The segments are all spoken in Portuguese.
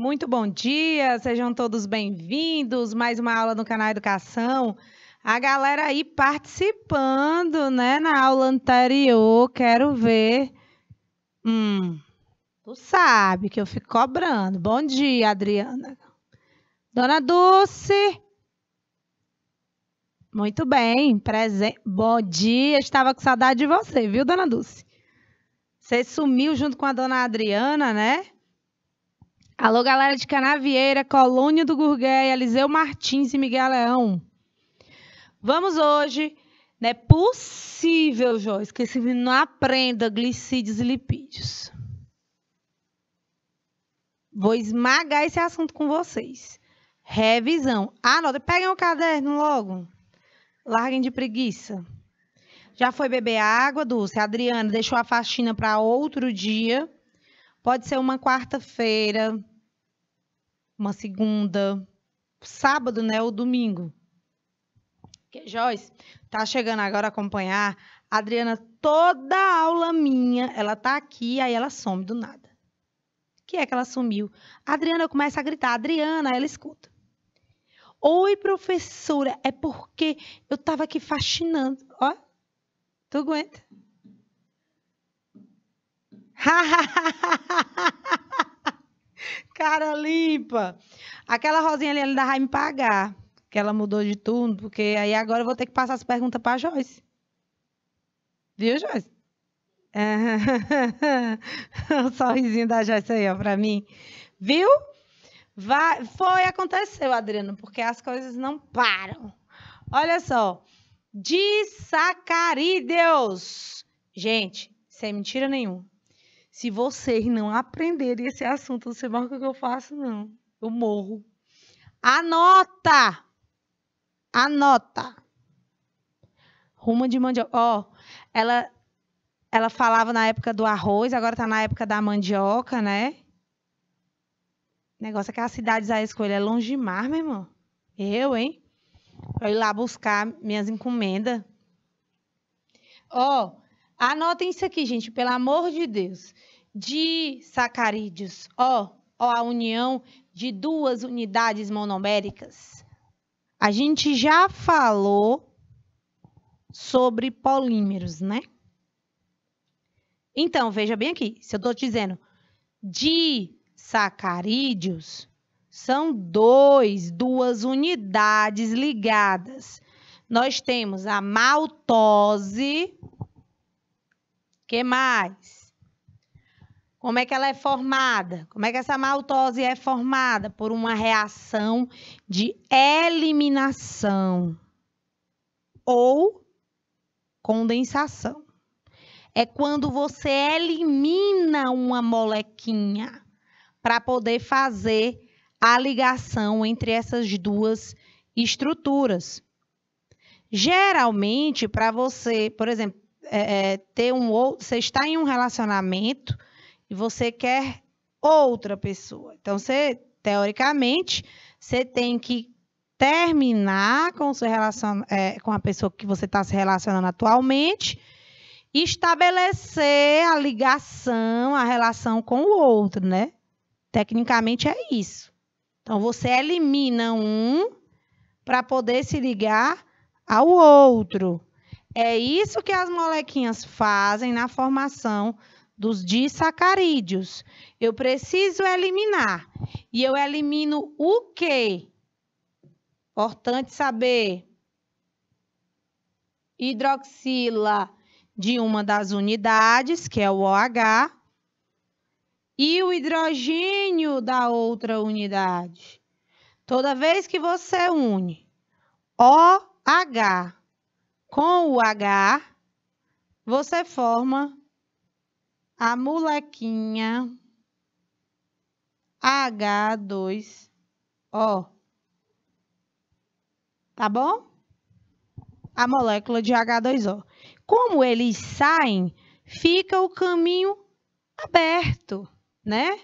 Muito bom dia, sejam todos bem-vindos. Mais uma aula no canal Educação. A galera aí participando, né, na aula anterior, quero ver. Hum, tu sabe que eu fico cobrando. Bom dia, Adriana. Dona Dulce. Muito bem, presente. Bom dia, estava com saudade de você, viu, Dona Dulce? Você sumiu junto com a Dona Adriana, né? Alô, galera de Canavieira, Colônia do Gurgué, Eliseu Martins e Miguel Leão. Vamos hoje, não é possível, Joyce, que esse não aprenda glicídios e lipídios. Vou esmagar esse assunto com vocês. Revisão. Anota, peguem o caderno logo. Larguem de preguiça. Já foi beber água, Dulce? A Adriana deixou a faxina para outro dia. Pode ser uma quarta-feira, uma segunda, sábado, né, ou domingo. Que Joyce tá chegando agora a acompanhar. A Adriana, toda aula minha, ela tá aqui, aí ela some do nada. Que é que ela sumiu? A Adriana começa a gritar, Adriana, ela escuta. Oi, professora, é porque eu tava aqui faxinando. Ó, tu aguenta? Cara limpa. Aquela Rosinha ali, ainda vai me pagar. Que ela mudou de turno, porque aí agora eu vou ter que passar as perguntas para Joyce. Viu, Joyce? o sorrisinho da Joyce aí, ó, para mim. Viu? Vai, foi, aconteceu, Adriano, porque as coisas não param. Olha só. Disacarídeos. Gente, sem mentira nenhuma. Se vocês não aprenderem esse assunto, você marca o que eu faço, não. Eu morro. Anota! Anota. Ruma de mandioca. Ó, ela, ela falava na época do arroz, agora tá na época da mandioca, né? O negócio é que a cidade da escolha é longe demais, meu irmão. Eu, hein? Pra ir lá buscar minhas encomendas. Ó, anotem isso aqui, gente, pelo amor de Deus de sacarídeos. Ó, ó a união de duas unidades monoméricas. A gente já falou sobre polímeros, né? Então, veja bem aqui, se eu estou dizendo disacarídeos, são dois, duas unidades ligadas. Nós temos a maltose, que mais? Como é que ela é formada? Como é que essa maltose é formada? Por uma reação de eliminação ou condensação. É quando você elimina uma molequinha para poder fazer a ligação entre essas duas estruturas. Geralmente, para você, por exemplo, é, é, ter um outro, você está em um relacionamento e você quer outra pessoa. Então, você, teoricamente, você tem que terminar com, seu relacion... É, com a pessoa que você está se relacionando atualmente e estabelecer a ligação, a relação com o outro, né? Tecnicamente é isso. Então, você elimina um para poder se ligar ao outro. É isso que as molequinhas fazem na formação dos disacarídeos. Eu preciso eliminar. E eu elimino o quê? Importante saber. Hidroxila de uma das unidades, que é o OH, e o hidrogênio da outra unidade. Toda vez que você une OH com o H, você forma a molequinha H2O. Tá bom? A molécula de H2O. Como eles saem, fica o caminho aberto, né?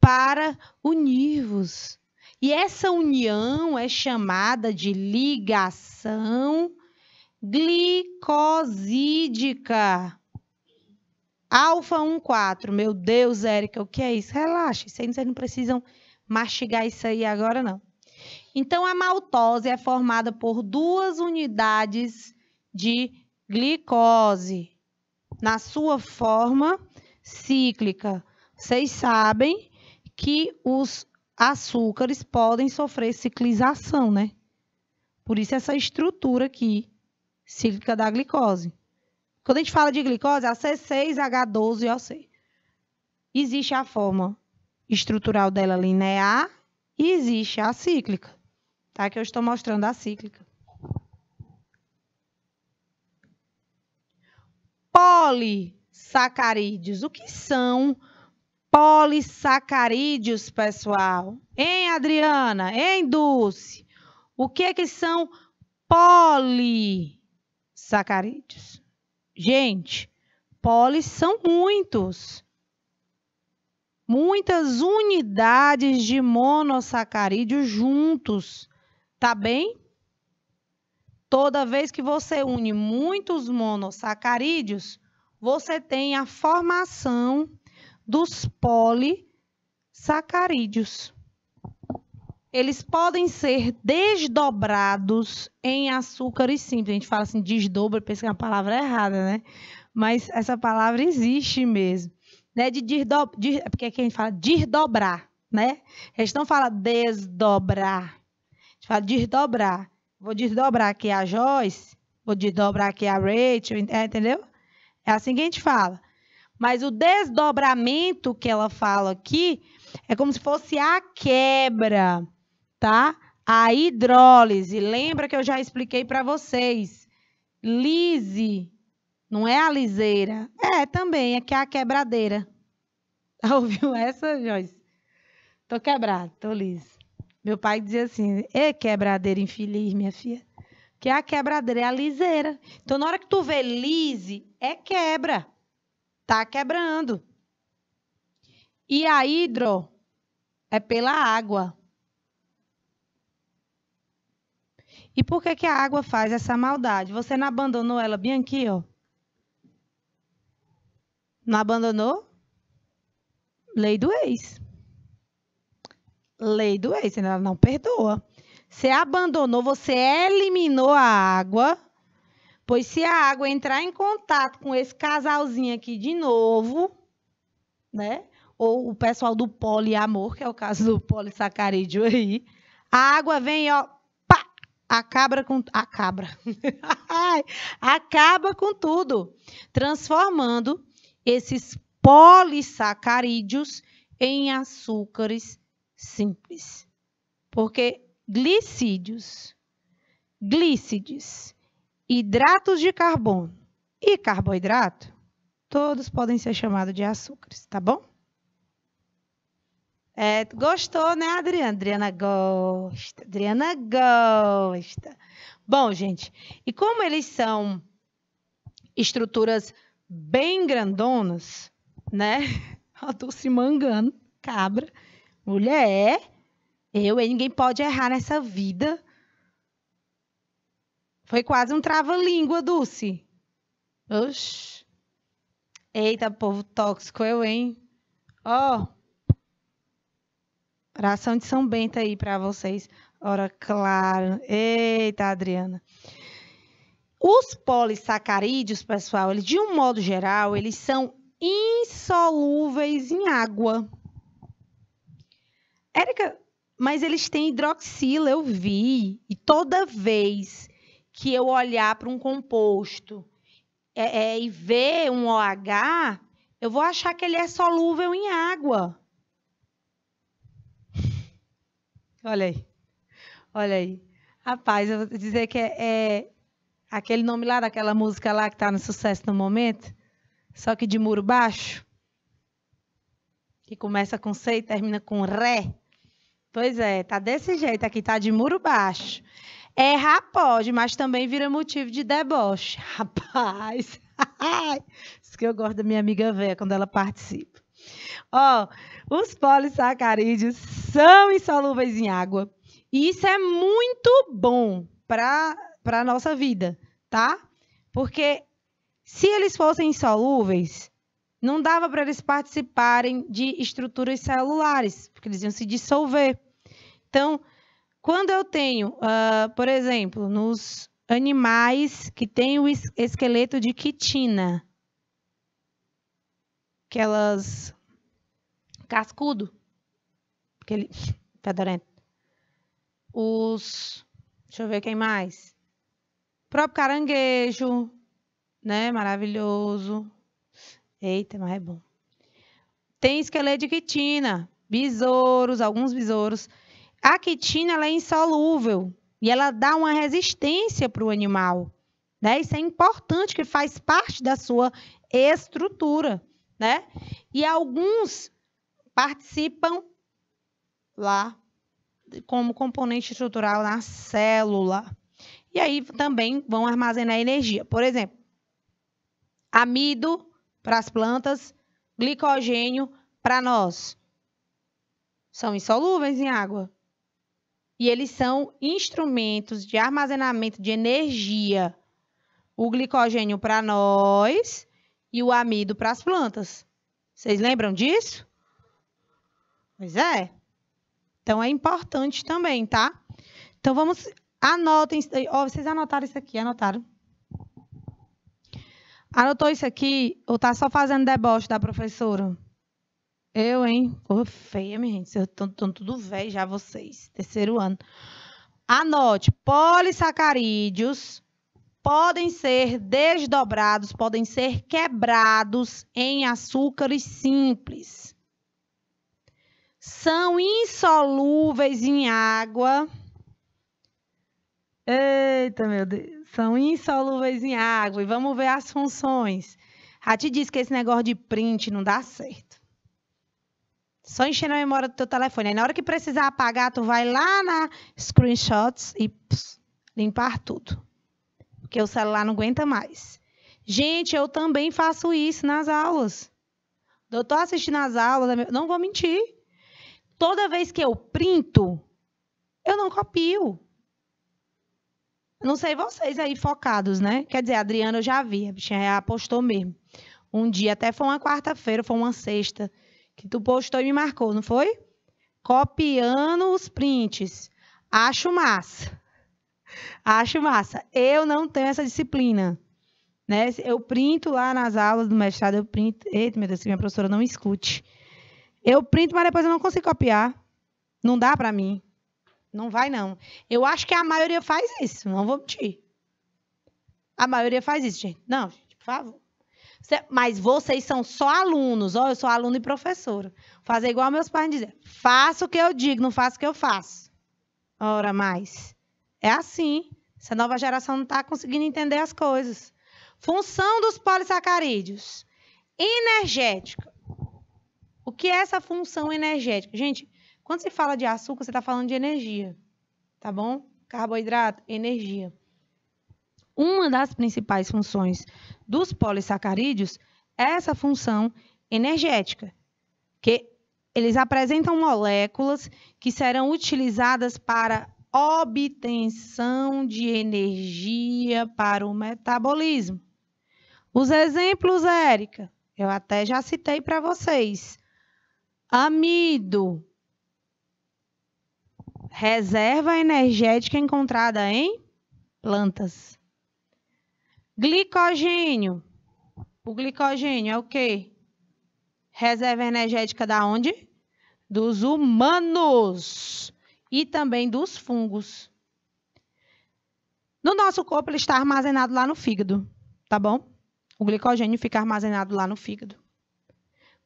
Para unir-vos. E essa união é chamada de ligação glicosídica. Alfa 14. Meu Deus, Érica, o que é isso? Relaxa, vocês não precisam mastigar isso aí agora, não. Então, a maltose é formada por duas unidades de glicose na sua forma cíclica. Vocês sabem que os açúcares podem sofrer ciclização, né? Por isso essa estrutura aqui, cíclica da glicose. Quando a gente fala de glicose, a C6H12OC. Existe a forma estrutural dela linear e existe a cíclica. Tá? Que eu estou mostrando a cíclica. Polissacarídeos. O que são polissacarídeos, pessoal? Hein, Adriana? Hein, Dulce? O que é que são polissacarídeos? Gente, polis são muitos. Muitas unidades de monossacarídeos juntos. Tá bem? Toda vez que você une muitos monossacarídeos, você tem a formação dos polissacarídeos. Eles podem ser desdobrados em açúcares simples. A gente fala assim, desdobra, pensa que é uma palavra errada, né? Mas essa palavra existe mesmo. Né? De, desdo... de... É porque aqui a gente fala desdobrar, né? A gente não fala desdobrar gente fala desdobrar. Vou desdobrar aqui a Joyce, vou desdobrar aqui a Rachel, é, entendeu? É assim que a gente fala. Mas o desdobramento que ela fala aqui é como se fosse a quebra, tá? A hidrólise. Lembra que eu já expliquei para vocês. Lise não é a liseira. É, também, é que é a quebradeira. Ouviu essa, Joyce? Tô quebrado, tô liso. Meu pai dizia assim: é quebradeira infeliz, minha filha. Que é a quebradeira, é a liseira. Então, na hora que tu vê lise, é quebra. Tá quebrando. E a hidro é pela água. E por que, que a água faz essa maldade? Você não abandonou ela bem aqui, ó? Não abandonou? Lei do ex lei do ex, ela não perdoa. Você abandonou, você eliminou a água, pois se a água entrar em contato com esse casalzinho aqui de novo, né? Ou o pessoal do poliamor, que é o caso do polissacarídeo aí, a água vem, ó, acaba com a cabra. acaba com tudo, transformando esses polissacarídeos em açúcares simples. Porque glicídios, glícides, hidratos de carbono e carboidrato, todos podem ser chamados de açúcares, tá bom? É, gostou, né, Adriana? Adriana gosta. Adriana gosta. Bom, gente, e como eles são estruturas bem grandonas, né? A Dulce mangando, cabra. Mulher, eu e ninguém pode errar nessa vida. Foi quase um trava-língua, Dulce. Oxi. Eita, povo tóxico, eu, hein? Ó. Oh. Oração de São Bento aí para vocês. Ora, claro. Eita, Adriana. Os polissacarídeos, pessoal, eles, de um modo geral, eles são insolúveis em água. Érica, mas eles têm hidroxila, eu vi. E toda vez que eu olhar para um composto é, é, e ver um OH, eu vou achar que ele é solúvel em água. Olha aí. Olha aí. Rapaz, eu vou dizer que é, é aquele nome lá daquela música lá que está no sucesso no momento, só que de muro baixo, que começa com C e termina com Ré. Pois é, tá desse jeito aqui, tá de muro baixo. Errar pode, mas também vira motivo de deboche. Rapaz, isso que eu gosto da minha amiga véia quando ela participa. Ó, os polissacarídeos são insolúveis em água. E isso é muito bom para a nossa vida, tá? Porque se eles fossem insolúveis, não dava para eles participarem de estruturas celulares, porque eles iam se dissolver. Então, quando eu tenho, uh, por exemplo, nos animais que têm o esqueleto de quitina, aquelas cascudo, aquele fedorento. Os, deixa eu ver quem mais. O próprio caranguejo, né? Maravilhoso. Eita, mas é bom. Tem esqueleto de quitina, besouros, alguns besouros. A quitina ela é insolúvel e ela dá uma resistência para o animal. Né? Isso é importante, que faz parte da sua estrutura. Né? E alguns participam lá como componente estrutural na célula. E aí também vão armazenar energia. Por exemplo, amido para as plantas, glicogênio para nós. São insolúveis em água. E eles são instrumentos de armazenamento de energia. O glicogênio para nós e o amido para as plantas. Vocês lembram disso? Pois é. Então é importante também, tá? Então vamos anotem, ó, vocês anotaram isso aqui, anotaram? Anotou isso aqui ou tá só fazendo deboche da professora? Eu, hein? Porra feia, minha gente. Vocês estão tudo velho já, vocês. Terceiro ano. Anote: polissacarídeos podem ser desdobrados, podem ser quebrados em açúcares simples. São insolúveis em água. Eita, meu Deus são insolúveis em água. E vamos ver as funções. Já te disse que esse negócio de print não dá certo. Só encher a memória do teu telefone. Aí na hora que precisar apagar, tu vai lá na screenshots e pss, limpar tudo. Porque o celular não aguenta mais. Gente, eu também faço isso nas aulas. Eu estou assistindo as aulas, não vou mentir. Toda vez que eu printo, eu não copio. Não sei vocês aí focados, né? Quer dizer, a Adriana eu já vi, a bichinha apostou mesmo. Um dia, até foi uma quarta-feira, foi uma sexta, que tu postou e me marcou, não foi? Copiando os prints. Acho massa. Acho massa. Eu não tenho essa disciplina. Né? Eu printo lá nas aulas do mestrado, eu printo. Eita, meu Deus, minha professora não escute. Eu printo, mas depois eu não consigo copiar. Não dá para mim. Não vai, não. Eu acho que a maioria faz isso, não vou mentir. A maioria faz isso, gente. Não, gente, por favor. Mas vocês são só alunos. Ó, eu sou aluno e professora. Fazer igual meus pais dizem. Faça o que eu digo, não faça o que eu faço. Ora mais. É assim. Essa nova geração não está conseguindo entender as coisas. Função dos polissacarídeos. Energética. O que é essa função energética? Gente, quando se fala de açúcar, você está falando de energia, tá bom? Carboidrato, energia. Uma das principais funções dos polissacarídeos é essa função energética, que eles apresentam moléculas que serão utilizadas para obtenção de energia para o metabolismo. Os exemplos, Érica, eu até já citei para vocês. Amido, Reserva energética encontrada em plantas. Glicogênio. O glicogênio é o quê? Reserva energética da onde? Dos humanos e também dos fungos. No nosso corpo ele está armazenado lá no fígado, tá bom? O glicogênio fica armazenado lá no fígado.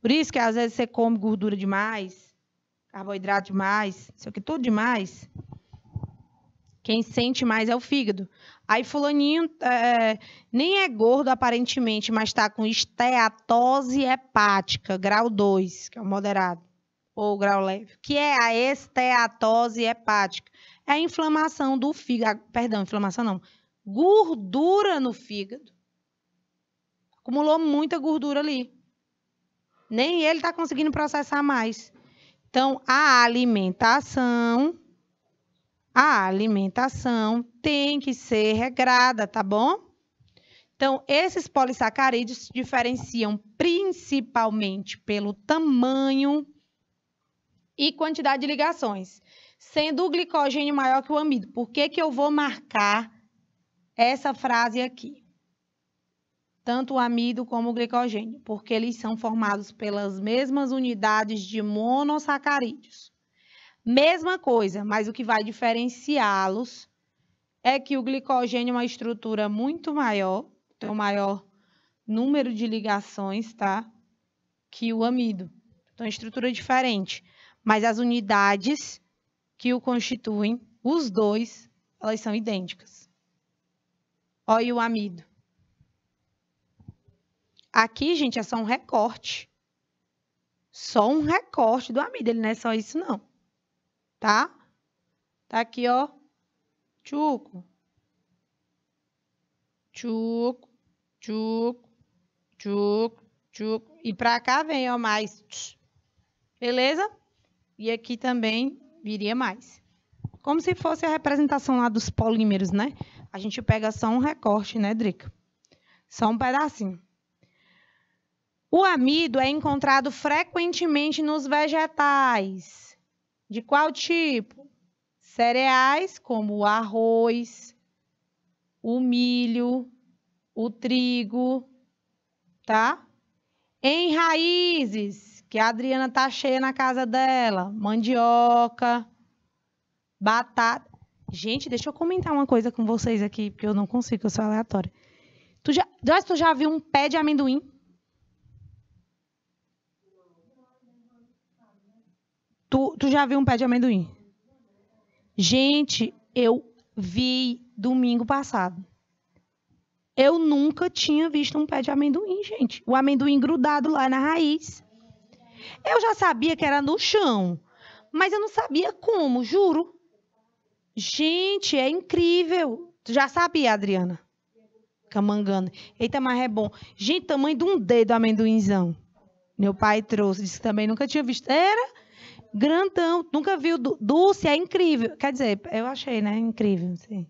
Por isso que às vezes você come gordura demais, carboidrato demais, isso aqui tudo demais, quem sente mais é o fígado. Aí fulaninho é, nem é gordo aparentemente, mas está com esteatose hepática, grau 2, que é o moderado, ou grau leve. que é a esteatose hepática? É a inflamação do fígado, perdão, inflamação não, gordura no fígado. Acumulou muita gordura ali. Nem ele está conseguindo processar mais. Então, a alimentação, a alimentação tem que ser regrada, tá bom? Então, esses polissacarídeos se diferenciam principalmente pelo tamanho e quantidade de ligações, sendo o glicogênio maior que o amido. Por que, que eu vou marcar essa frase aqui? Tanto o amido como o glicogênio, porque eles são formados pelas mesmas unidades de monossacarídeos. Mesma coisa, mas o que vai diferenciá-los é que o glicogênio é uma estrutura muito maior tem um maior número de ligações, tá? Que o amido. Então, estrutura diferente. Mas as unidades que o constituem, os dois, elas são idênticas. Olha o amido. Aqui, gente, é só um recorte. Só um recorte do amido. Ele não é só isso, não. Tá? Tá aqui, ó. Chuco tchuc, tchuc, tchuc, tchuc. E para cá vem, ó, mais. Beleza? E aqui também viria mais. Como se fosse a representação lá dos polímeros, né? A gente pega só um recorte, né, Drica? Só um pedacinho. O amido é encontrado frequentemente nos vegetais. De qual tipo? Cereais, como o arroz, o milho, o trigo, tá? Em raízes, que a Adriana tá cheia na casa dela, mandioca, batata. Gente, deixa eu comentar uma coisa com vocês aqui, porque eu não consigo, eu sou aleatória. Tu já, tu já viu um pé de amendoim? Tu, tu já viu um pé de amendoim? Gente, eu vi domingo passado. Eu nunca tinha visto um pé de amendoim, gente. O amendoim grudado lá na raiz. Eu já sabia que era no chão, mas eu não sabia como, juro. Gente, é incrível. Tu já sabia, Adriana? Camangando. Eita, mas é bom. Gente, tamanho de um dedo amendoinzão. Meu pai trouxe, disse que também nunca tinha visto. Era grandão, nunca viu. Dulce, é incrível. Quer dizer, eu achei, né? Incrível. Sim.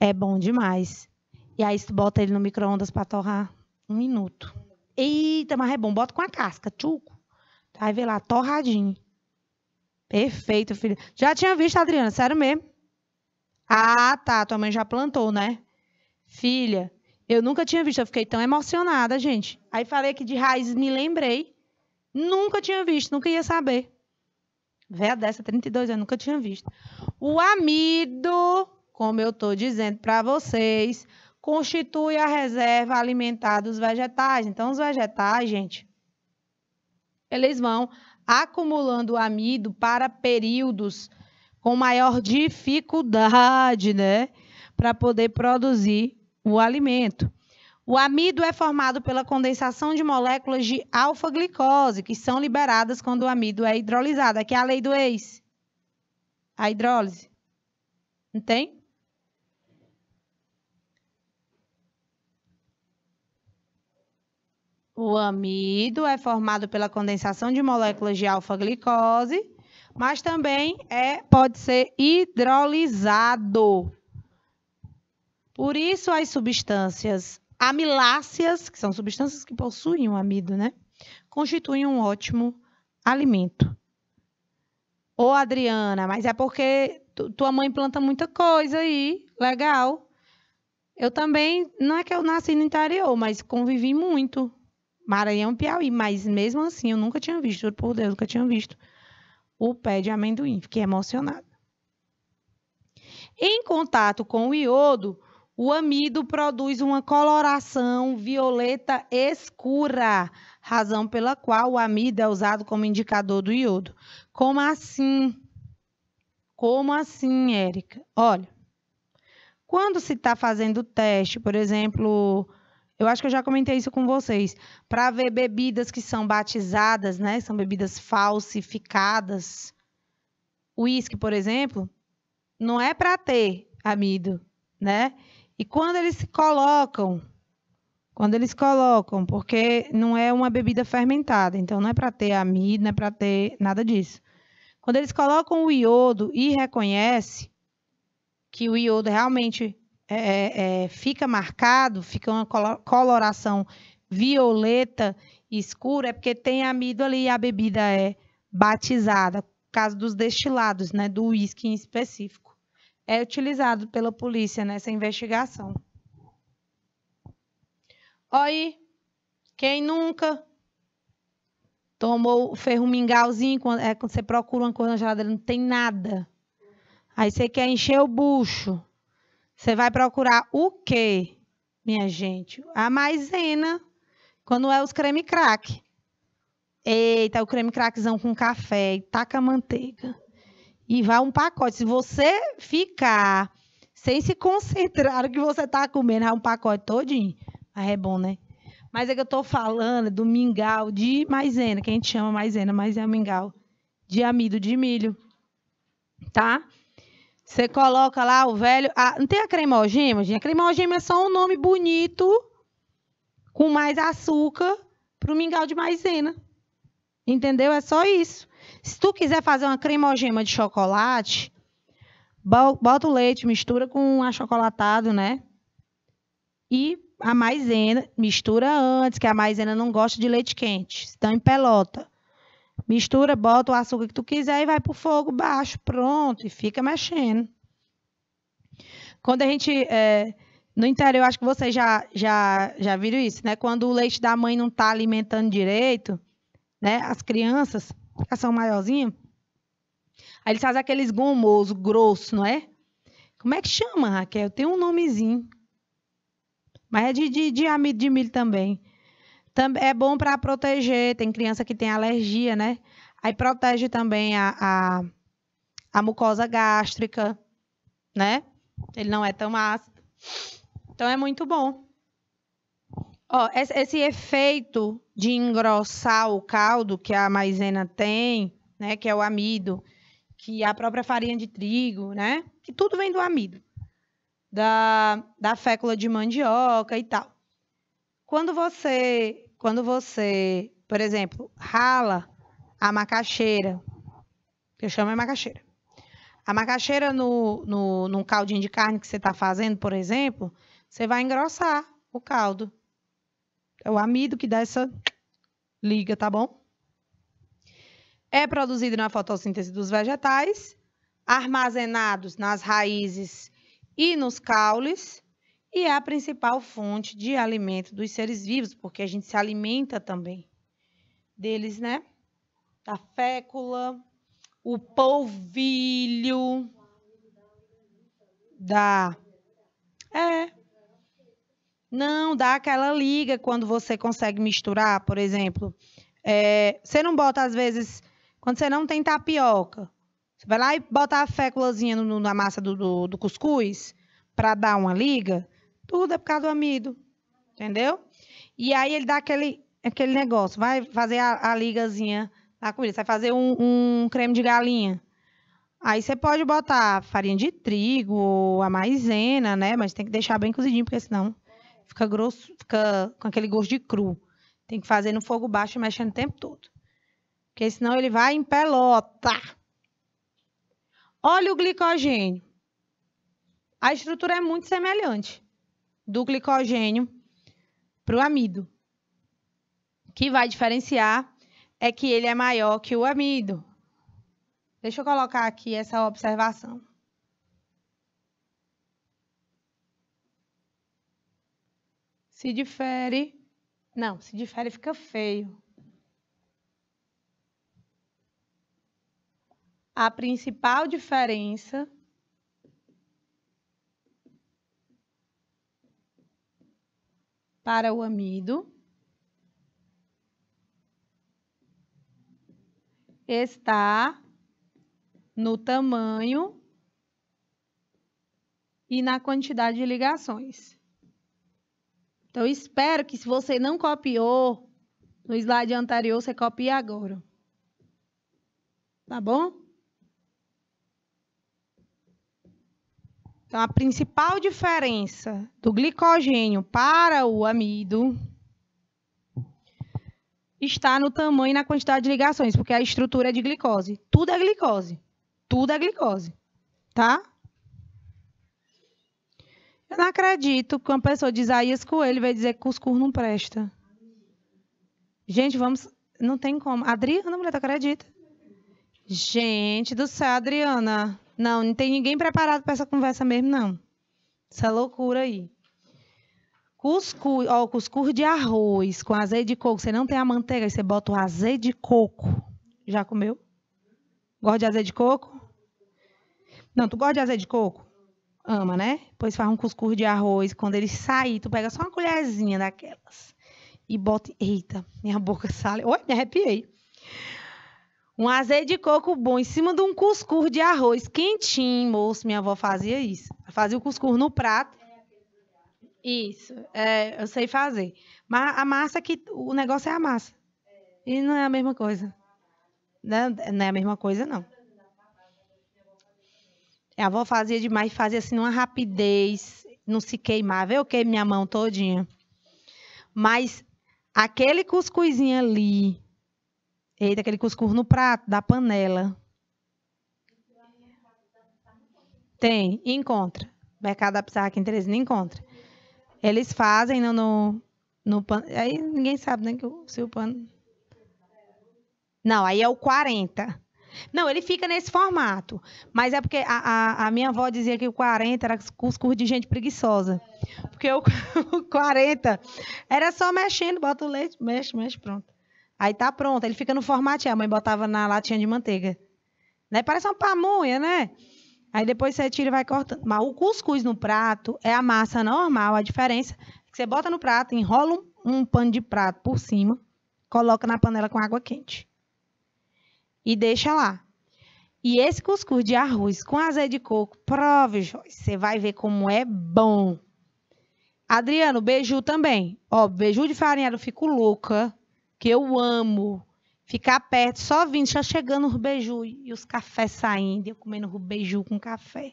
É bom demais. E aí você bota ele no micro-ondas para torrar um minuto. Eita, mas é bom. Bota com a casca, tchuco. Aí vê lá, torradinho. Perfeito, filho. Já tinha visto, Adriana, sério mesmo. Ah, tá. Tua mãe já plantou, né? Filha, eu nunca tinha visto. Eu fiquei tão emocionada, gente. Aí falei que de raízes me lembrei. Nunca tinha visto, nunca ia saber. Véia dessa, 32 anos, nunca tinha visto. O amido como eu estou dizendo para vocês, constitui a reserva alimentar dos vegetais. Então, os vegetais, gente, eles vão acumulando amido para períodos com maior dificuldade, né? Para poder produzir o alimento. O amido é formado pela condensação de moléculas de alfa-glicose, que são liberadas quando o amido é hidrolisado. Aqui é a lei do ex. A hidrólise. Tem? O amido é formado pela condensação de moléculas de alfa-glicose, mas também é, pode ser hidrolisado. Por isso, as substâncias amiláceas, que são substâncias que possuem o amido, né? Constituem um ótimo alimento. Ô, Adriana, mas é porque tua mãe planta muita coisa aí, legal. Eu também, não é que eu nasci no interior, mas convivi muito Maranhão, Piauí, mas mesmo assim eu nunca tinha visto, por Deus, nunca tinha visto o pé de amendoim, fiquei emocionada. Em contato com o iodo, o amido produz uma coloração violeta escura, razão pela qual o amido é usado como indicador do iodo. Como assim? Como assim, Érica? Olha, quando se está fazendo teste, por exemplo, eu acho que eu já comentei isso com vocês. Para ver bebidas que são batizadas, né? São bebidas falsificadas. Uísque, por exemplo, não é para ter amido, né? E quando eles se colocam, quando eles colocam, porque não é uma bebida fermentada, então não é para ter amido, não é para ter nada disso. Quando eles colocam o iodo e reconhece que o iodo realmente é, é, fica marcado, fica uma coloração violeta escura, é porque tem amido ali e a bebida é batizada, caso dos destilados, né, do uísque em específico. É utilizado pela polícia nessa investigação. Oi, quem nunca tomou ferro mingauzinho, quando, é, quando você procura uma coisa na geladeira, não tem nada. Aí você quer encher o bucho. Você vai procurar o quê, minha gente? A maisena, quando é os creme crack. Eita, o creme crackzão com café, e taca manteiga. E vai um pacote. Se você ficar sem se concentrar no que você está comendo, vai um pacote todinho. Mas é bom, né? Mas é que eu estou falando do mingau de maisena, que a gente chama maisena, mas é mingau de amido de milho. Tá? Você coloca lá o velho. Ah, não tem a cremogema, gente? A cremogema é só um nome bonito com mais açúcar para o mingau de maisena. Entendeu? É só isso. Se tu quiser fazer uma cremogema de chocolate, bota o leite, mistura com achocolatado, né? E a maisena, mistura antes, que a maisena não gosta de leite quente, estão em pelota. Mistura, bota o açúcar que tu quiser e vai pro fogo baixo, pronto, e fica mexendo. Quando a gente. É, no interior, acho que vocês já, já, já viram isso, né? Quando o leite da mãe não está alimentando direito, né? As crianças, que são maiorzinhas, aí eles fazem aqueles gomosos grossos, não é? Como é que chama, Raquel? Tem um nomezinho. Mas é de, de, de amido de milho também. também é bom para proteger. Tem criança que tem alergia, né? Aí protege também a, a, a mucosa gástrica, né? Ele não é tão ácido. Então é muito bom. Ó, esse, esse efeito de engrossar o caldo que a maisena tem, né? Que é o amido, que a própria farinha de trigo, né? Que tudo vem do amido da, da fécula de mandioca e tal. Quando você, quando você, por exemplo, rala a macaxeira, que eu chamo é macaxeira. A macaxeira no, no, no caldinho de carne que você está fazendo, por exemplo, você vai engrossar o caldo. É o amido que dá essa liga, tá bom? É produzido na fotossíntese dos vegetais, armazenados nas raízes e nos caules, e é a principal fonte de alimento dos seres vivos, porque a gente se alimenta também deles, né? Da fécula, o polvilho, da. É. Não, dá aquela liga quando você consegue misturar, por exemplo. É, você não bota, às vezes, quando você não tem tapioca, você vai lá e bota a féculazinha no, na massa do, do, do cuscuz para dar uma liga. Tudo é por causa do amido. Entendeu? E aí ele dá aquele, aquele negócio. Vai fazer a, a ligazinha na comida. Você vai fazer um, um creme de galinha. Aí você pode botar farinha de trigo a maisena, né? Mas tem que deixar bem cozidinho, porque senão fica grosso, fica com aquele gosto de cru. Tem que fazer no fogo baixo, mexendo o tempo todo. Porque senão ele vai em pelota. Olha o glicogênio. A estrutura é muito semelhante do glicogênio para o amido. O que vai diferenciar é que ele é maior que o amido. Deixa eu colocar aqui essa observação. Se difere. Não, se difere fica feio. a principal diferença para o amido está no tamanho e na quantidade de ligações. Então, espero que se você não copiou no slide anterior, você copie agora. Tá bom? Então, a principal diferença do glicogênio para o amido está no tamanho e na quantidade de ligações, porque a estrutura é de glicose. Tudo é glicose. Tudo é glicose. Tá? Eu não acredito que uma pessoa de Isaías Coelho vai dizer que cuscuz não presta. Gente, vamos. Não tem como. Adriana, mulher, tu acredita? Gente do céu, Adriana. Não, não tem ninguém preparado para essa conversa mesmo, não. Essa loucura aí. Cuscuz, ó, cuscuz de arroz com azeite de coco. Você não tem a manteiga, você bota o azeite de coco. Já comeu? Gosta de azeite de coco? Não, tu gosta de azeite de coco? Ama, né? Pois faz um cuscuz de arroz. Quando ele sair, tu pega só uma colherzinha daquelas e bota. Eita, minha boca sale. Oi, me arrepiei. Um azeite de coco bom em cima de um cuscuz de arroz quentinho, moço. Minha avó fazia isso. Fazia o cuscuz no prato. Isso, é, eu sei fazer. Mas a massa que. O negócio é a massa. E não é a mesma coisa. Não, não é a mesma coisa, não. A avó fazia demais, fazia assim numa rapidez, não se queimava. Eu queimei minha mão todinha. Mas aquele cuscuzinho ali, eita, aquele cuscuz no prato da panela. Tem, encontra. Mercado da Pizarra aqui em Teresina encontra. Eles fazem no, no, no pano. Aí ninguém sabe né, se o pano. Não, aí é o 40. Não, ele fica nesse formato. Mas é porque a, a, a, minha avó dizia que o 40 era cuscuz de gente preguiçosa. Porque o, o 40 era só mexendo, bota o leite, mexe, mexe, pronto. Aí tá pronto, ele fica no formato, a mãe botava na latinha de manteiga. Né? Parece uma pamonha, né? Aí depois você tira e vai cortando. Mas o cuscuz no prato é a massa normal. A diferença é que você bota no prato, enrola um, um pano de prato por cima, coloca na panela com água quente e deixa lá. E esse cuscuz de arroz com azeite de coco, prove, Joyce. Você vai ver como é bom. Adriano, beiju também. Ó, beiju de farinha, eu fico louca, que eu amo. Ficar perto, só vindo, já chegando o beiju e os cafés saindo, eu comendo o beiju com café.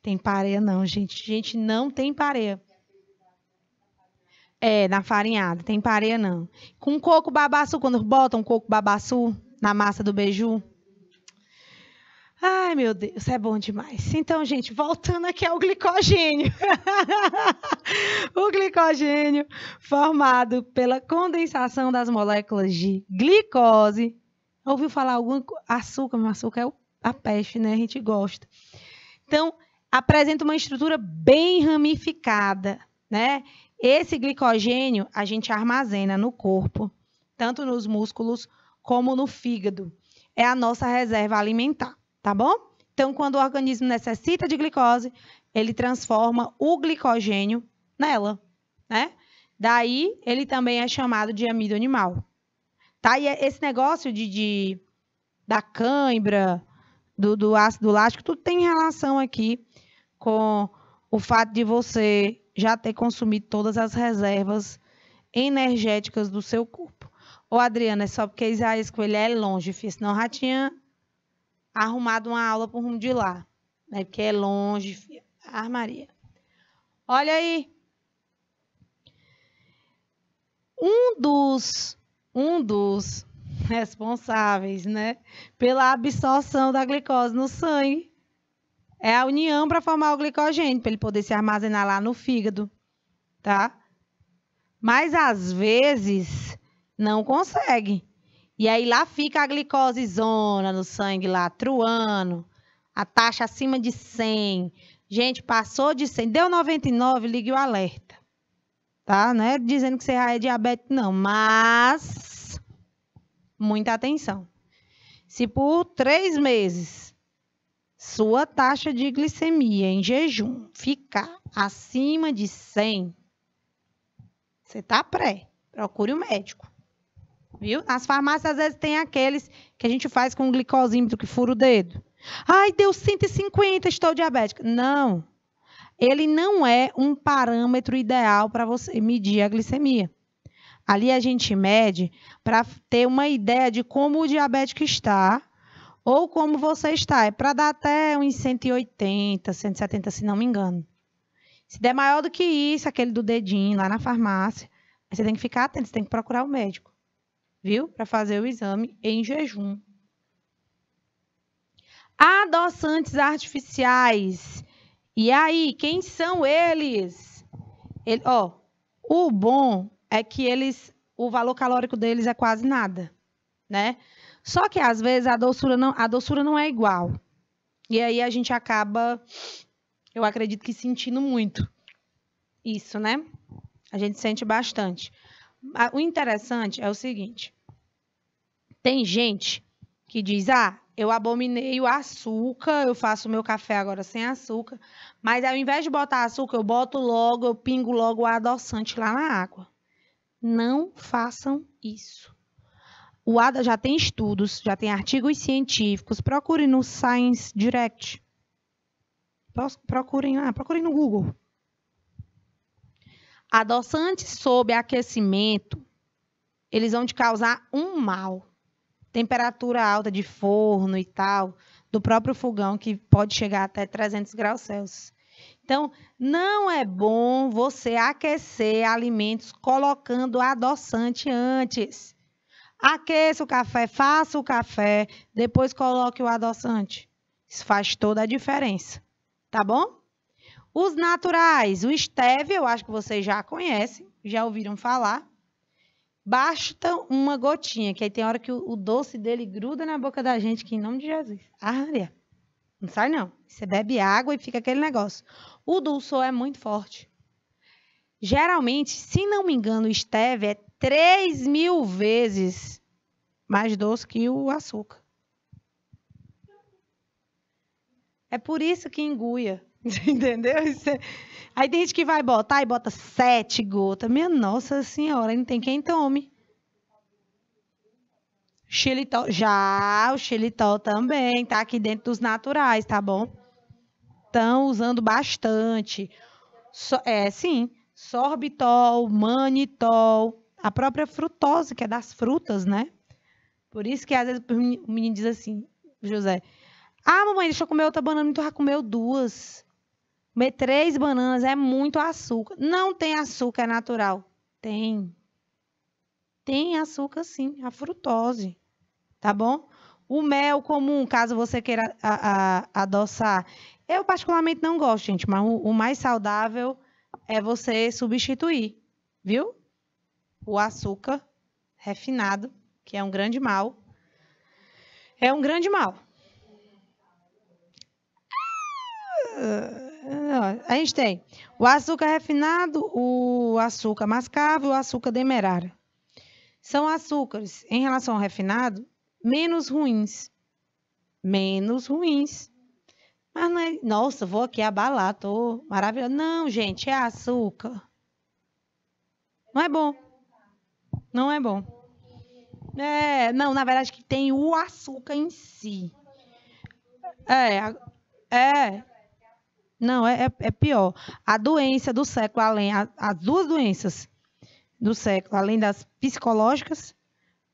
Tem pareia não, gente. Gente, não tem pareia. É, na farinhada, tem pareia não. Com coco babaçu, quando botam coco babaçu, na massa do beiju. Ai, meu Deus, é bom demais. Então, gente, voltando aqui ao glicogênio. o glicogênio formado pela condensação das moléculas de glicose. Ouviu falar algum açúcar? Meu açúcar é a peste, né? A gente gosta. Então, apresenta uma estrutura bem ramificada, né? Esse glicogênio a gente armazena no corpo, tanto nos músculos como no fígado. É a nossa reserva alimentar, tá bom? Então, quando o organismo necessita de glicose, ele transforma o glicogênio nela, né? Daí, ele também é chamado de amido animal. Tá? E é esse negócio de, de da cãibra, do, do ácido lático, tudo tem relação aqui com o fato de você já ter consumido todas as reservas energéticas do seu corpo. Ô, Adriana, é só porque Isaías Coelho é longe, filho, senão já tinha arrumado uma aula por rumo de lá. Né? Porque é longe. Ah, Maria. Olha aí. Um dos, um dos responsáveis, né, pela absorção da glicose no sangue é a união para formar o glicogênio, para ele poder se armazenar lá no fígado, tá? Mas às vezes não consegue. E aí lá fica a glicose zona no sangue lá, truando, a taxa acima de 100. Gente, passou de 100, deu 99, ligue o alerta. Tá? Não é dizendo que você já é diabético, não, mas muita atenção. Se por três meses sua taxa de glicemia em jejum ficar acima de 100, você está pré, procure o um médico viu? Nas farmácias, às vezes, tem aqueles que a gente faz com um glicosímetro que fura o dedo. Ai, deu 150, estou diabética. Não. Ele não é um parâmetro ideal para você medir a glicemia. Ali a gente mede para ter uma ideia de como o diabético está ou como você está. É para dar até uns 180, 170, se não me engano. Se der maior do que isso, aquele do dedinho lá na farmácia, você tem que ficar atento, você tem que procurar o médico viu? Para fazer o exame em jejum. Adoçantes artificiais, E aí, quem são eles? Ele, ó, o bom é que eles, o valor calórico deles é quase nada, né? Só que às vezes a doçura não, a doçura não é igual. E aí a gente acaba, eu acredito que sentindo muito isso, né? A gente sente bastante. O interessante é o seguinte: tem gente que diz, ah, eu abominei o açúcar, eu faço o meu café agora sem açúcar, mas ao invés de botar açúcar, eu boto logo, eu pingo logo o adoçante lá na água. Não façam isso. O ADA já tem estudos, já tem artigos científicos. Procure no Science Direct. Procurem lá, procurem no Google. Adoçantes sob aquecimento, eles vão te causar um mal temperatura alta de forno e tal, do próprio fogão, que pode chegar até 300 graus Celsius. Então, não é bom você aquecer alimentos colocando adoçante antes. Aqueça o café, faça o café, depois coloque o adoçante. Isso faz toda a diferença, tá bom? Os naturais, o stevia, eu acho que vocês já conhecem, já ouviram falar. Basta uma gotinha, que aí tem hora que o, o, doce dele gruda na boca da gente, que em nome de Jesus. Ah, Maria. Não sai, não. Você bebe água e fica aquele negócio. O dulçor é muito forte. Geralmente, se não me engano, o stevia é 3 mil vezes mais doce que o açúcar. É por isso que enguia. Entendeu? É... Aí tem gente que vai botar e bota sete gotas. Minha nossa senhora, não tem quem tome. Xilitol, já, o xilitol também, tá aqui dentro dos naturais, tá bom? Estão usando bastante. So, é, sim, sorbitol, manitol, a própria frutose, que é das frutas, né? Por isso que às vezes o menino diz assim, José, ah, mamãe, deixa eu comer outra banana, então já comeu duas. Comer três bananas é muito açúcar. Não tem açúcar natural. Tem. Tem açúcar sim, a frutose. Tá bom? O mel comum, caso você queira a, a, adoçar. Eu particularmente não gosto, gente, mas o, o mais saudável é você substituir, viu? O açúcar refinado, que é um grande mal. É um grande mal. A gente tem o açúcar refinado, o açúcar mascavo e o açúcar demerara. São açúcares, em relação ao refinado, menos ruins. Menos ruins. Mas não é, nossa, vou aqui abalar, tô maravilhoso. Não, gente, é açúcar. Não é bom. Não é bom. É, não, na verdade que tem o açúcar em si. É, é, não, é, é, é pior. A doença do século, além, a, as duas doenças do século, além das psicológicas,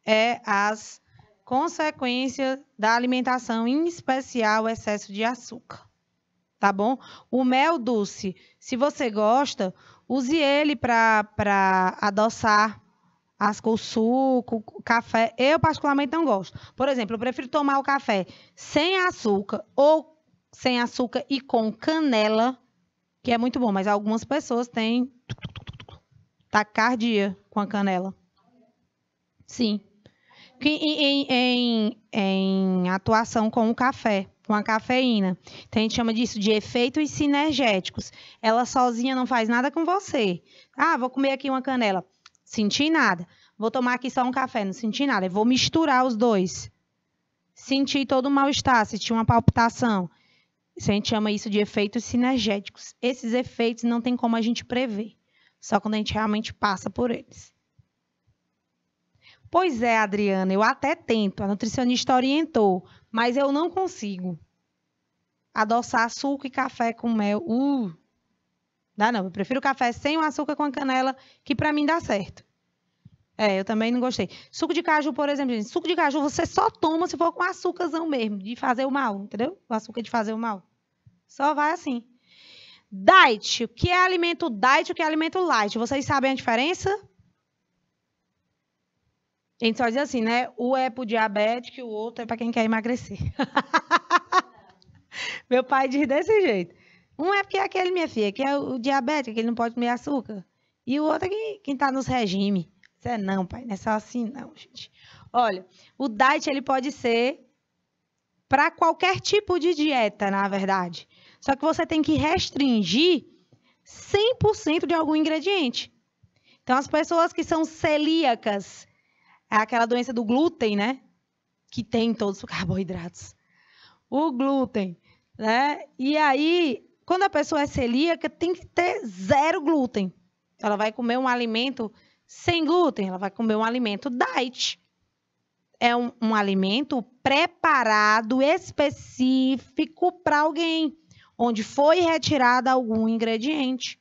é as consequências da alimentação, em especial o excesso de açúcar. Tá bom? O mel doce, se você gosta, use ele para adoçar as, o suco, café. Eu, particularmente, não gosto. Por exemplo, eu prefiro tomar o café sem açúcar ou sem açúcar e com canela, que é muito bom, mas algumas pessoas têm taquicardia com a canela. Sim. Em, em, em, atuação com o café, com a cafeína. Então, a gente chama disso de efeitos sinergéticos. Ela sozinha não faz nada com você. Ah, vou comer aqui uma canela. Senti nada. Vou tomar aqui só um café, não senti nada. Eu vou misturar os dois. Senti todo o mal-estar, senti uma palpitação. A gente chama isso de efeitos sinergéticos. Esses efeitos não tem como a gente prever, só quando a gente realmente passa por eles. Pois é, Adriana, eu até tento, a nutricionista orientou, mas eu não consigo adoçar açúcar e café com mel. Uh, dá não, eu prefiro café sem o açúcar com a canela, que para mim dá certo. É, eu também não gostei. Suco de caju, por exemplo, gente, suco de caju você só toma se for com açúcarzão mesmo, de fazer o mal, entendeu? O açúcar de fazer o mal. Só vai assim. Diet. O que é alimento diet e o que é alimento light? Vocês sabem a diferença? A gente só diz assim, né? O é para o diabético e o outro é para quem quer emagrecer. Meu pai diz desse jeito. Um é porque é aquele, minha filha, que é o diabético, que ele não pode comer açúcar. E o outro é que, quem está nos regimes. Isso é não, pai, não é só assim não, gente. Olha, o diet ele pode ser para qualquer tipo de dieta, na verdade. Só que você tem que restringir 100% de algum ingrediente. Então, as pessoas que são celíacas, é aquela doença do glúten, né? Que tem todos os carboidratos. O glúten, né? E aí, quando a pessoa é celíaca, tem que ter zero glúten. Ela vai comer um alimento sem glúten, ela vai comer um alimento diet. É um, um alimento preparado específico para alguém, onde foi retirado algum ingrediente.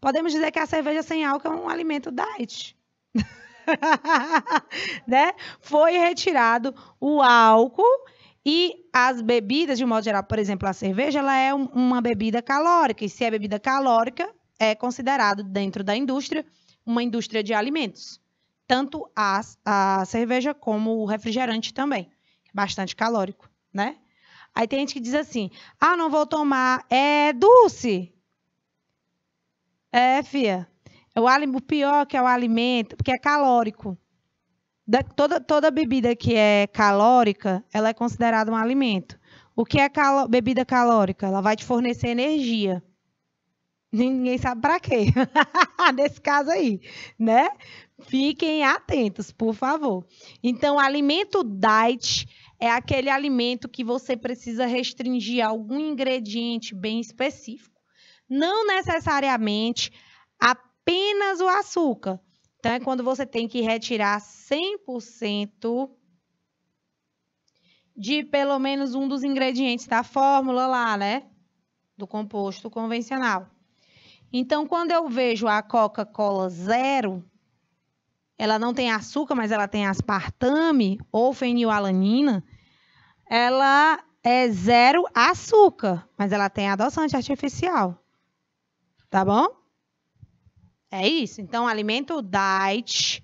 Podemos dizer que a cerveja sem álcool é um alimento diet. né? Foi retirado o álcool e as bebidas, de um modo geral, por exemplo, a cerveja, ela é um, uma bebida calórica. E se é bebida calórica, é considerado dentro da indústria uma indústria de alimentos. Tanto a, a cerveja como o refrigerante também. Bastante calórico, né? Aí tem gente que diz assim: ah, não vou tomar. É doce. É, fia. O, o pior que é o alimento, porque é calórico. Da, toda, toda bebida que é calórica, ela é considerada um alimento. O que é bebida calórica? Ela vai te fornecer energia. Ninguém sabe para quê. Nesse caso aí, né? Fiquem atentos, por favor. Então, alimento diet é aquele alimento que você precisa restringir algum ingrediente bem específico. Não necessariamente apenas o açúcar. Então, é quando você tem que retirar 100% de pelo menos um dos ingredientes da fórmula lá, né? Do composto convencional. Então, quando eu vejo a Coca-Cola zero, ela não tem açúcar, mas ela tem aspartame ou fenilalanina, ela é zero açúcar, mas ela tem adoçante artificial. Tá bom? É isso. Então, alimento diet,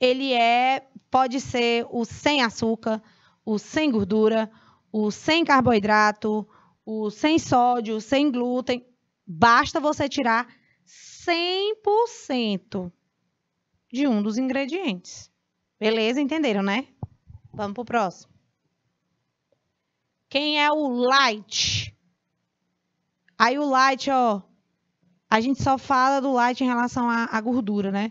ele é pode ser o sem açúcar, o sem gordura, o sem carboidrato, o sem sódio, sem glúten. Basta você tirar 100% de um dos ingredientes. Beleza? Entenderam, né? Vamos pro próximo. Quem é o light? Aí o light, ó, a gente só fala do light em relação à, à gordura, né?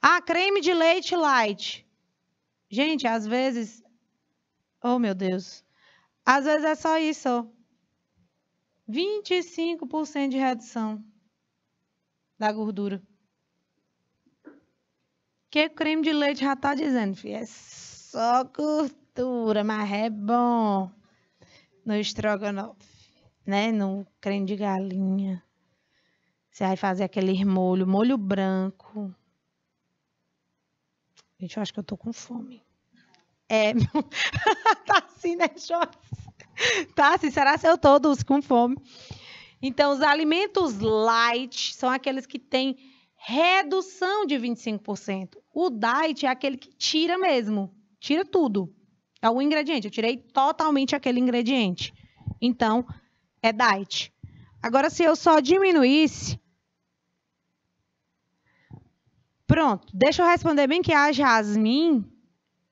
Ah, creme de leite light. Gente, às vezes, oh meu Deus, às vezes é só isso, ó. 25% de redução da gordura. Que creme de leite já está dizendo, filho, é só gordura, mas é bom. No estrogonofe, né? No creme de galinha. Você vai fazer aquele molho, molho branco. Gente, eu acho que eu tô com fome. É, tá assim, né, Joyce? tá? Se será se eu todos com fome. Então, os alimentos light são aqueles que têm redução de 25%. O diet é aquele que tira mesmo, tira tudo. É o ingrediente, eu tirei totalmente aquele ingrediente. Então, é diet. Agora, se eu só diminuísse. Pronto, deixa eu responder bem que a Jasmine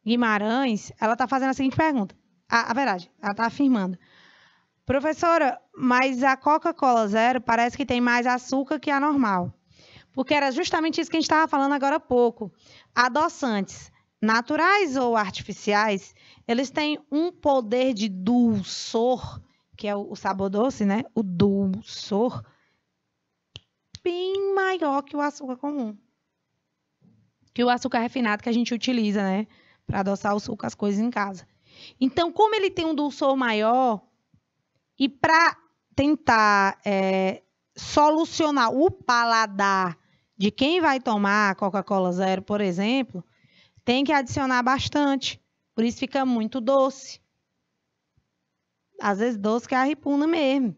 Guimarães, ela está fazendo a seguinte pergunta. A, a verdade, ela está afirmando. Professora, mas a Coca-Cola Zero parece que tem mais açúcar que a normal. Porque era justamente isso que a gente estava falando agora há pouco. Adoçantes, naturais ou artificiais, eles têm um poder de dulçor, que é o sabor doce, né? O dulçor, bem maior que o açúcar comum. Que o açúcar refinado que a gente utiliza, né? Para adoçar o suco, as coisas em casa. Então, como ele tem um dulçor maior, e para tentar é, solucionar o paladar de quem vai tomar Coca-Cola Zero, por exemplo, tem que adicionar bastante. Por isso fica muito doce. Às vezes doce que é a ripuna mesmo.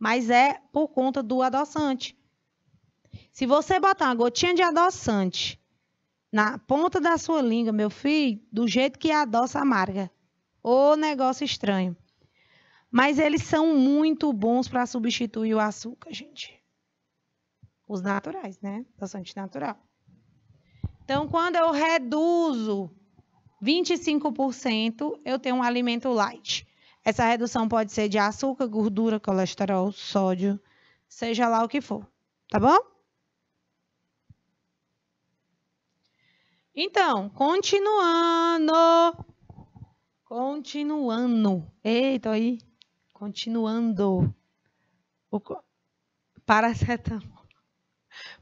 Mas é por conta do adoçante. Se você botar uma gotinha de adoçante na ponta da sua língua, meu filho, do jeito que adoça amarga. Ô negócio estranho. Mas eles são muito bons para substituir o açúcar, gente. Os naturais, né? Adoçante natural. Então, quando eu reduzo 25%, eu tenho um alimento light. Essa redução pode ser de açúcar, gordura, colesterol, sódio, seja lá o que for. Tá bom? Então, continuando. Continuando. Eita, aí. Continuando. O paracetamol.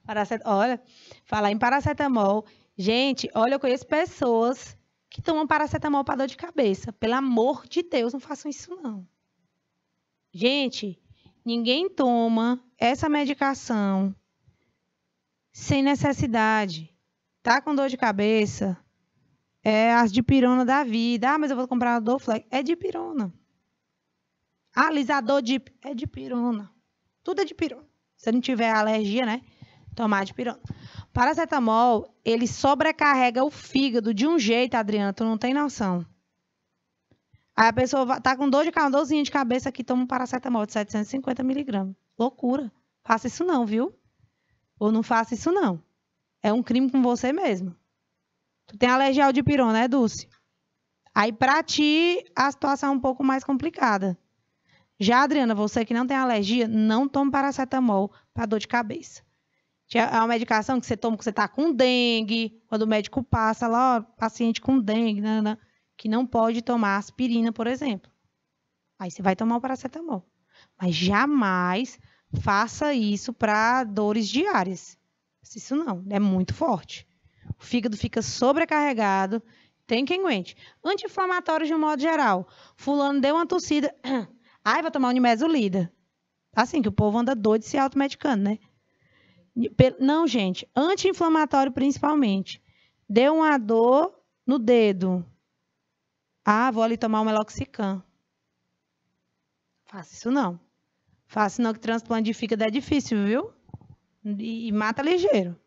Paracetamol. Olha, falar em paracetamol. Gente, olha, eu conheço pessoas que tomam paracetamol para dor de cabeça. Pelo amor de Deus, não façam isso não. Gente, ninguém toma essa medicação sem necessidade. Tá com dor de cabeça? É as de pirona da vida. Ah, mas eu vou comprar a Dorflex. É de pirona. Alisador de é de pirona. Tudo é de pirona. Se não tiver alergia, né? Tomar de pirona. Paracetamol, ele sobrecarrega o fígado de um jeito, Adriana, tu não tem noção. Aí a pessoa tá com dor de cabeça, dorzinha de cabeça que toma um paracetamol de 750 miligramas. Loucura. Faça isso não, viu? Ou não faça isso não. É um crime com você mesmo. Tu tem alergia ao dipirona, né, Dulce? Aí, pra ti, a situação é um pouco mais complicada. Já, Adriana, você que não tem alergia, não tome paracetamol para dor de cabeça. É uma medicação que você toma quando você está com dengue, quando o médico passa lá, ó, paciente com dengue, né, né, que não pode tomar aspirina, por exemplo. Aí você vai tomar o paracetamol. Mas jamais faça isso para dores diárias. Isso não, é muito forte. O fígado fica sobrecarregado, tem quem aguente. Anti-inflamatórios de um modo geral. Fulano deu uma tossida. Ai, vai tomar unimesulida. Assim que o povo anda doido se automedicando, né? Não, gente, anti-inflamatório principalmente. Deu uma dor no dedo. Ah, vou ali tomar um meloxicam. Faça isso não. Faça não que transplante de fígado é difícil, viu? E, e mata ligeiro.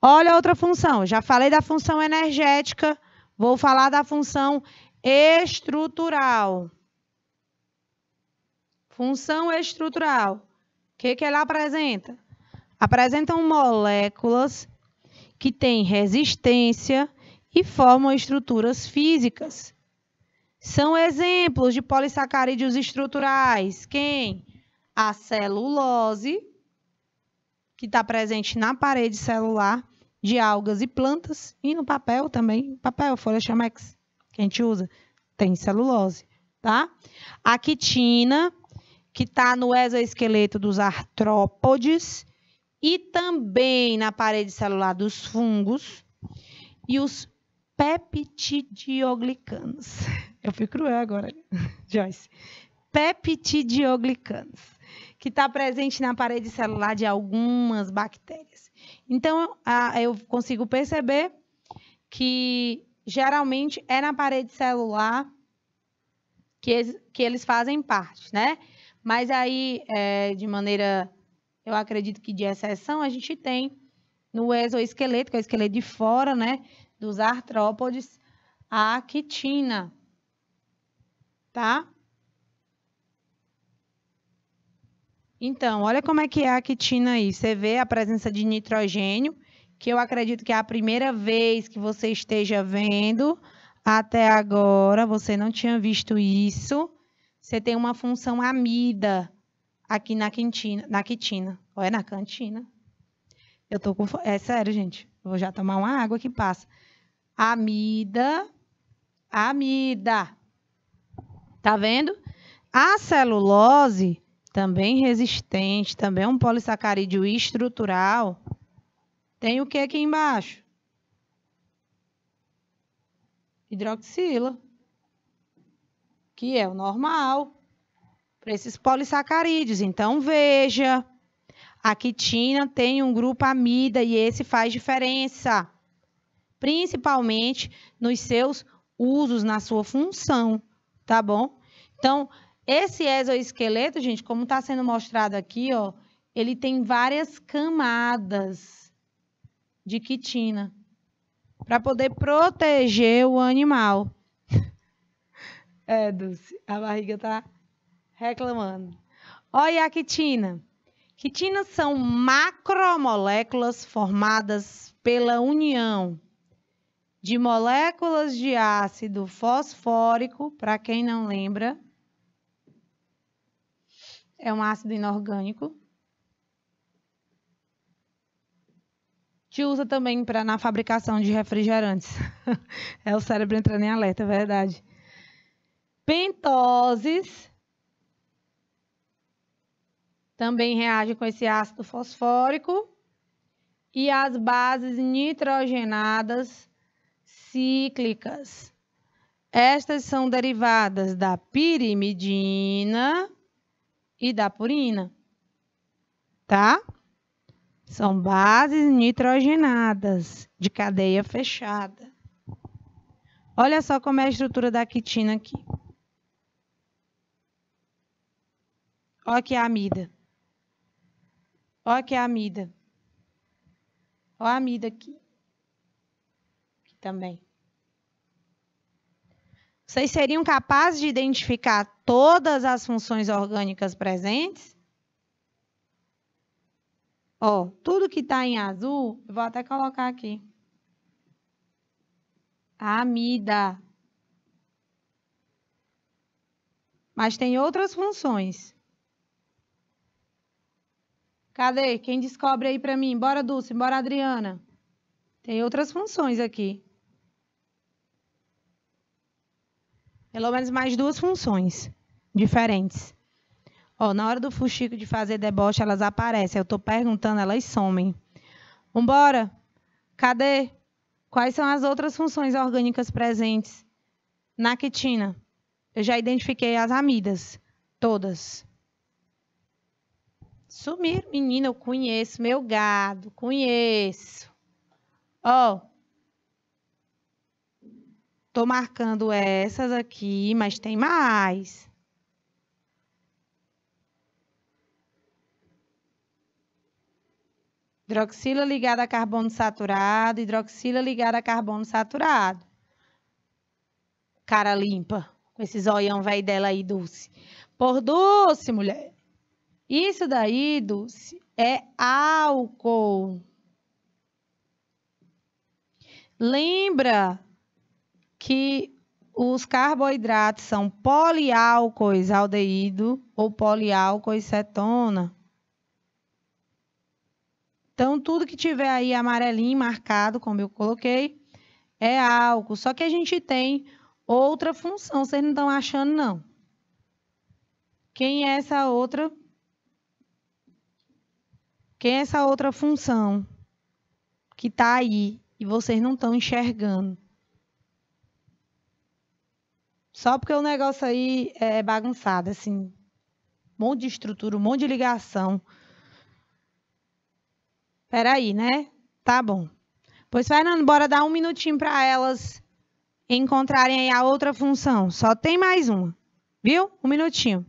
Olha outra função. Já falei da função energética, vou falar da função estrutural. Função estrutural. O que, que ela apresenta? Apresentam moléculas que têm resistência e formam estruturas físicas. São exemplos de polissacarídeos estruturais. Quem? A celulose, que está presente na parede celular de algas e plantas, e no papel também. Papel, folha chamex, que a gente usa, tem celulose. Tá? A quitina, que está no exoesqueleto dos artrópodes e também na parede celular dos fungos e os peptidioglicanos. Eu fui cruel agora, Joyce. Peptidioglicanos, que está presente na parede celular de algumas bactérias. Então, eu consigo perceber que geralmente é na parede celular que, que eles fazem parte, né? Mas aí, é, de maneira eu acredito que de exceção a gente tem no exoesqueleto, que é o esqueleto de fora, né, dos artrópodes, a quitina, tá? Então, olha como é que é a quitina aí. Você vê a presença de nitrogênio, que eu acredito que é a primeira vez que você esteja vendo. Até agora, você não tinha visto isso. Você tem uma função amida, aqui na quintina, na quitina. Olha, na cantina. Eu tô com. É sério, gente. Vou já tomar uma água que passa. Amida. Amida. Tá vendo? A celulose, também resistente, também é um polissacarídeo estrutural. Tem o que aqui embaixo? Hidroxila. Que é o normal para esses polissacarídeos. Então, veja, a quitina tem um grupo amida e esse faz diferença, principalmente nos seus usos, na sua função, tá bom? Então, esse exoesqueleto, gente, como está sendo mostrado aqui, ó, ele tem várias camadas de quitina para poder proteger o animal. É, Dulce, a barriga tá reclamando. Olha a quitina. Quitinas são macromoléculas formadas pela união de moléculas de ácido fosfórico, para quem não lembra, é um ácido inorgânico. Te usa também para na fabricação de refrigerantes. é o cérebro entrando em alerta, é verdade. Pentoses também reage com esse ácido fosfórico. E as bases nitrogenadas cíclicas. Estas são derivadas da pirimidina e da purina. Tá? São bases nitrogenadas de cadeia fechada. Olha só como é a estrutura da quitina aqui. Olha aqui a amida. Olha aqui a amida. Olha a amida aqui. Aqui também. Vocês seriam capazes de identificar todas as funções orgânicas presentes? Ó, tudo que está em azul, eu vou até colocar aqui. A amida. Mas tem outras funções. Cadê? Quem descobre aí para mim? Bora, Dulce. Bora, Adriana. Tem outras funções aqui. Pelo menos mais duas funções diferentes. Ó, na hora do fuxico de fazer deboche, elas aparecem. Eu estou perguntando, elas somem. Vambora. Cadê? Quais são as outras funções orgânicas presentes na quitina? Eu já identifiquei as amidas, todas. Sumir, menina, eu conheço meu gado, conheço. Ó, tô marcando essas aqui, mas tem mais. Hidroxila ligada a carbono saturado, hidroxila ligada a carbono saturado. Cara limpa, com esse zoião velho dela aí, Dulce. Por Dulce, mulher. Isso daí, Dulce, é álcool. Lembra que os carboidratos são poliálcoois aldeído ou poliálcoois cetona. Então, tudo que tiver aí amarelinho marcado, como eu coloquei, é álcool. Só que a gente tem outra função, vocês não estão achando, não. Quem é essa outra? Quem é essa outra função que está aí e vocês não estão enxergando? Só porque o negócio aí é bagunçado, assim, um monte de estrutura, um monte de ligação. Peraí, né? Tá bom. Pois, Fernando, bora dar um minutinho para elas encontrarem a outra função. Só tem mais uma. Viu? Um minutinho.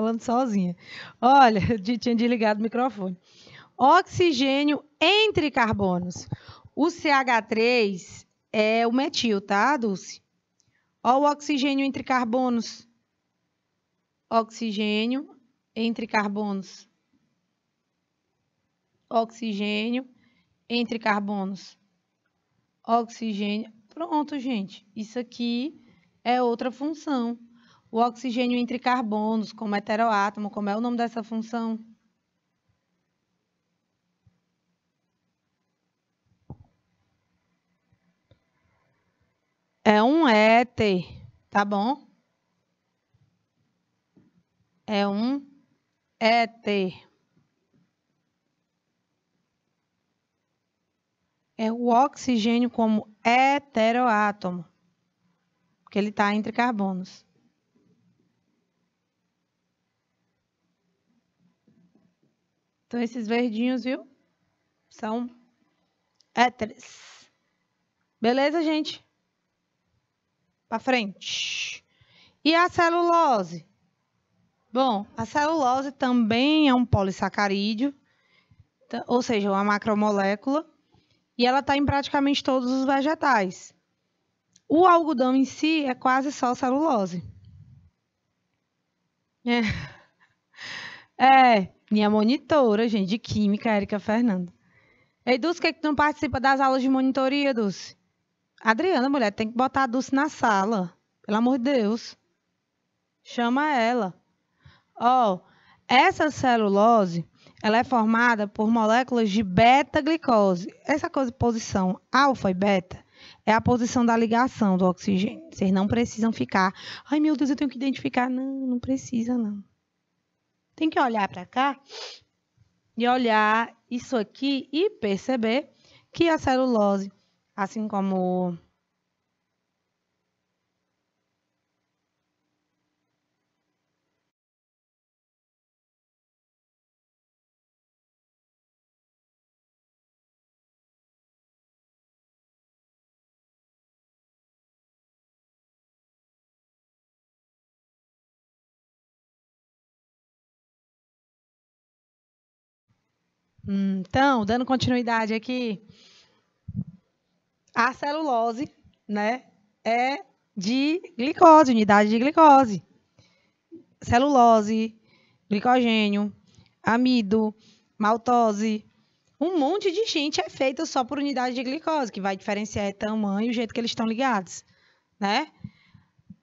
Falando sozinha. Olha, tinha desligado o microfone. Oxigênio entre carbonos. O CH3 é o metil, tá, Dulce? Olha o oxigênio entre carbonos. Oxigênio entre carbonos. Oxigênio entre carbonos. Oxigênio. Pronto, gente. Isso aqui é outra função. O oxigênio entre carbonos, como heteroátomo, como é o nome dessa função? É um éter, tá bom? É um éter. É o oxigênio como heteroátomo, porque ele está entre carbonos. Então, esses verdinhos, viu? São éteres. Beleza, gente? para frente. E a celulose? Bom, a celulose também é um polissacarídeo, ou seja, uma macromolécula, e ela está em praticamente todos os vegetais. O algodão em si é quase só celulose. É, é minha monitora, gente, de química, Érica Fernanda. Ei, Dulce, que, que tu não participa das aulas de monitoria, Dulce? Adriana, mulher, tem que botar a Dulce na sala. Pelo amor de Deus. Chama ela. Ó, oh, essa celulose, ela é formada por moléculas de beta-glicose. Essa coisa, posição alfa e beta, é a posição da ligação do oxigênio. Vocês não precisam ficar, ai meu Deus, eu tenho que identificar. Não, não precisa, não. Tem que olhar para cá e olhar isso aqui e perceber que a celulose assim como Então, dando continuidade aqui, a celulose, né, é de glicose, unidade de glicose. Celulose, glicogênio, amido, maltose. Um monte de gente é feito só por unidade de glicose, que vai diferenciar tamanho e o jeito que eles estão ligados, né?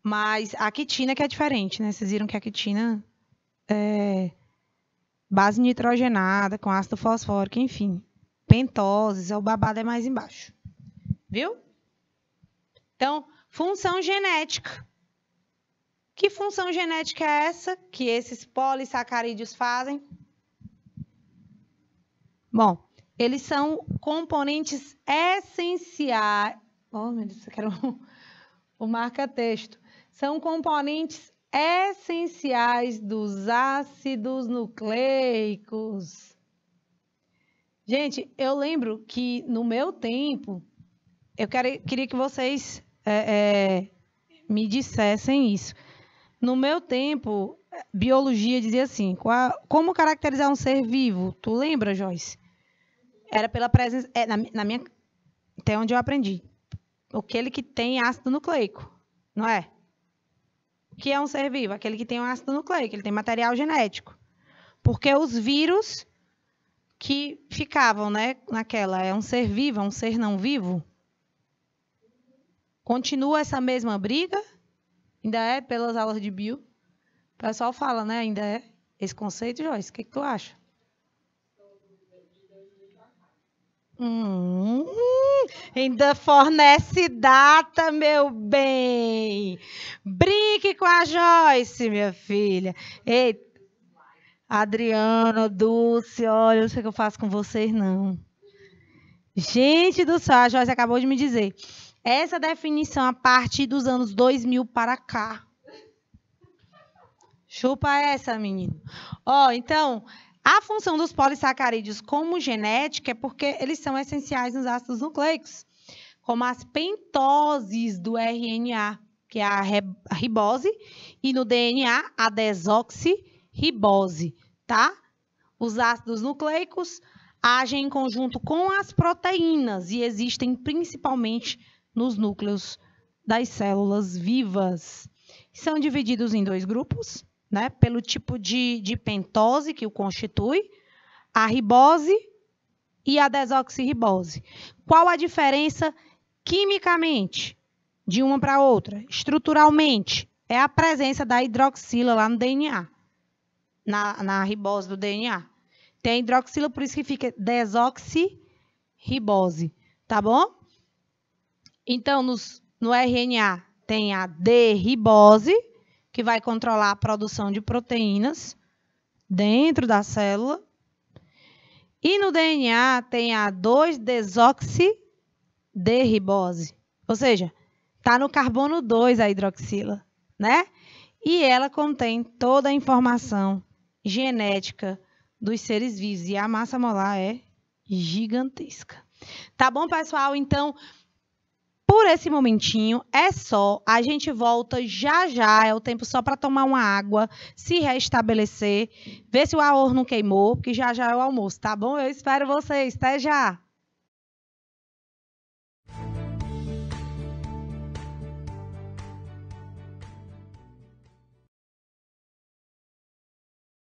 Mas a quitina que é diferente, né? Vocês viram que a quitina é base nitrogenada com ácido fosfórico, enfim. Pentoses, o babado é mais embaixo. Viu? Então, função genética. Que função genética é essa que esses polissacarídeos fazem? Bom, eles são componentes essenciais. Oh, meu Deus, eu quero o marca-texto. São componentes essenciais dos ácidos nucleicos. Gente, eu lembro que no meu tempo, eu queria que vocês é, é, me dissessem isso. No meu tempo, biologia dizia assim: qual, como caracterizar um ser vivo? Tu lembra, Joyce? Era pela presença. É, na, na, minha, até onde eu aprendi. Aquele que tem ácido nucleico, não é? Que é um ser vivo? Aquele que tem um ácido nucleico, ele tem material genético. Porque os vírus que ficavam né, naquela, é um ser vivo, é um ser não vivo? Continua essa mesma briga? Ainda é pelas aulas de bio? O pessoal fala, né? Ainda é esse conceito, Joyce. O que, que tu acha? Hum, ainda fornece data, meu bem. Brinque com a Joyce, minha filha. Ei, Adriana, Dulce, olha, não sei o que eu faço com vocês, não. Gente do céu, a Joyce acabou de me dizer. Essa definição a partir dos anos 2000 para cá. Chupa essa, menino. Ó, oh, então, a função dos polissacarídeos como genética é porque eles são essenciais nos ácidos nucleicos, como as pentoses do RNA, que é a ribose, e no DNA, a desoxirribose. ribose, tá? Os ácidos nucleicos agem em conjunto com as proteínas e existem principalmente nos núcleos das células vivas. São divididos em dois grupos, né? Pelo tipo de, de pentose que o constitui, a ribose e a desoxirribose. Qual a diferença quimicamente de uma para outra? Estruturalmente, é a presença da hidroxila lá no DNA, na, na ribose do DNA. Tem hidroxila, por isso que fica desoxirribose, tá bom? Então, nos, no RNA tem a D-ribose, que vai controlar a produção de proteínas dentro da célula. E no DNA tem a 2-desoxi-D-ribose, ou seja, está no carbono 2 a hidroxila, né? E ela contém toda a informação genética dos seres vivos. E a massa molar é gigantesca. Tá bom, pessoal? Então, por esse momentinho é só. A gente volta já já. É o tempo só para tomar uma água, se restabelecer, ver se o arroz não queimou, porque já já é o almoço, tá bom? Eu espero vocês. Até já.